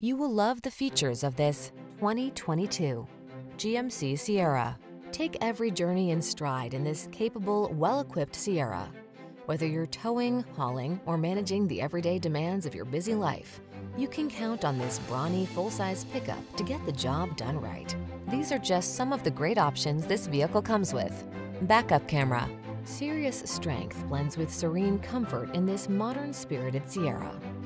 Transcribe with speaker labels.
Speaker 1: You will love the features of this 2022 GMC Sierra. Take every journey in stride in this capable, well-equipped Sierra. Whether you're towing, hauling, or managing the everyday demands of your busy life, you can count on this brawny full-size pickup to get the job done right. These are just some of the great options this vehicle comes with. Backup camera. Serious strength blends with serene comfort in this modern spirited Sierra.